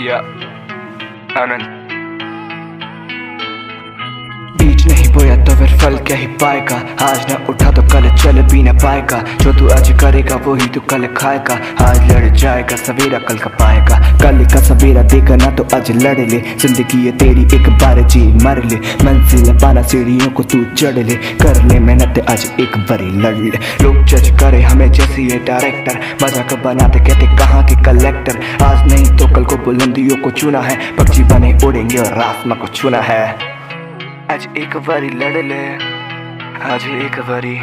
Yeah. आनंद बीज नहीं बोया तो फिर फल क्या ही पाएगा? आज ना उठा तो कल चल भी ना पाएगा। जो तू आज करेगा वो ही तू कल खाएगा। आज लड़ जाएगा, सवेरा कल का पाएगा। कल का सवेरा देगा, ना तो आज लड़ ले। ज़िंदगी ये तेरी, एक बार जी मर ले। मंजिल पाना सीढ़ियों को तू चढ़ ले। कर ले मेहनत, आज एक बारी लड़ ले। लोग जज करे हमें जैसी ये डायरेक्टर मज़ाक बनाते कहते कहाँ के कलेक्टर आज नहीं तो कल को बुलंदियों को चुना है। पक्षी बने उड़ेंगे और आसमां को छूना है। आज एक बारी लड़ ले। आज एक बारी।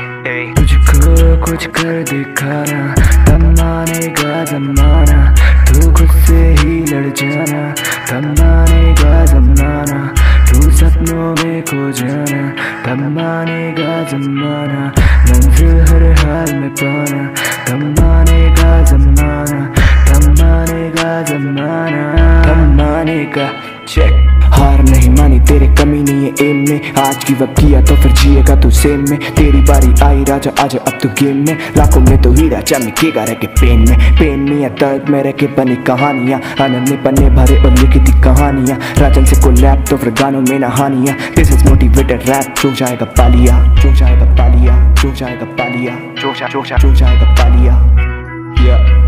तुझको कुछ कर दिखाना तब मानेगा जमाना। तू खुद से ही लड़ जाना तब मानेगा जमाना। तू सपनों में खो जाना तब मानेगा जमाना। मंजिल हर हाल में पाना तब मानेगा जमाना। तब मानेगा जमाना। तब मानेगा चेक हार नहीं मानी तेरे कमी नहीं है एम में। आज की वक्त किया तो फिर जिएगा तू सेम में। तेरी बारी आई राजा, आजा अब तू गेम में। लाखों में तो हीरा चमकेगा रह के पेन में। पेन में या दर्द में रह के बनी कहानियाँ। आनंद में पन्ने भरे और लिखी थी कहानियाँ। राजन से को लैप तो फिर गानों में नहानियाँ दिस इज़ मोटिवेटेड रैप जो जाएगा पालिया। जो जाएगा पालिया, जो जाएगा पालिया। जो जाएगा पालिया। Yeah.